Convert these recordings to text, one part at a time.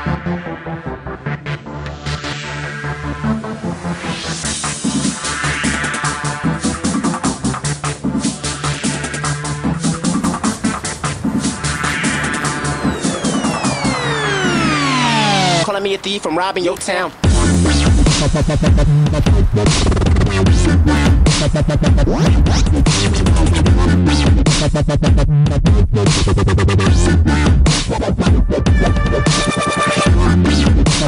Calling me a thief from robbing your town.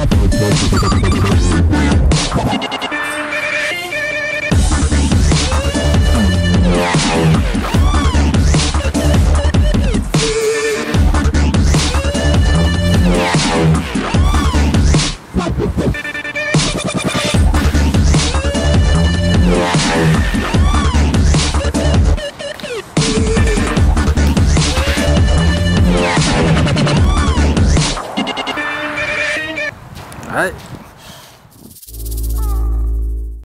Thank you. 哎。